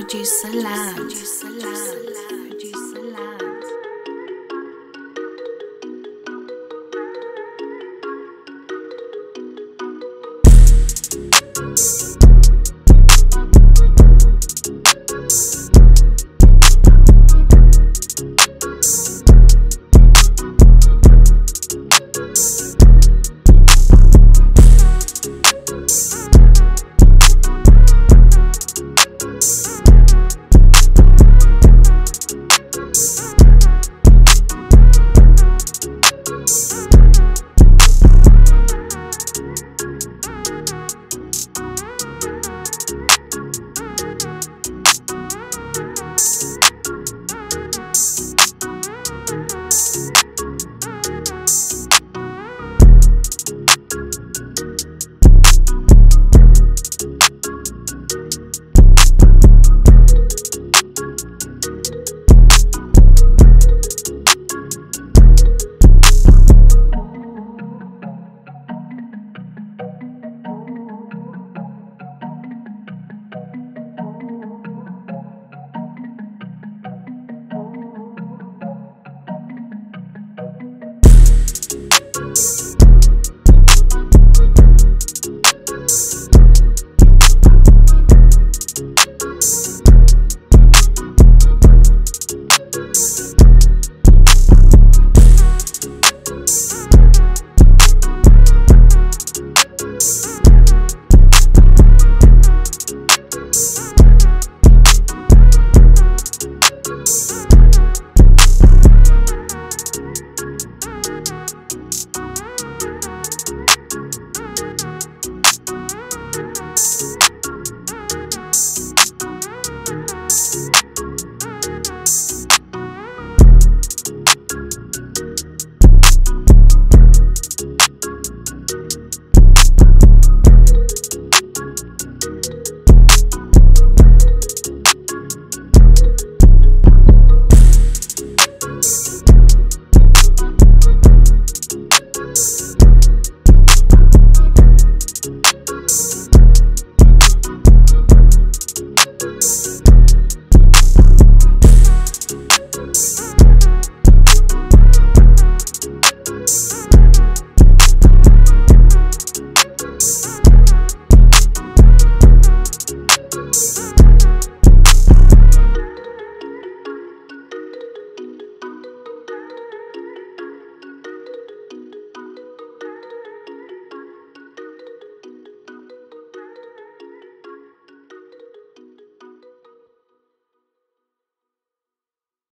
Producer Land. Peace.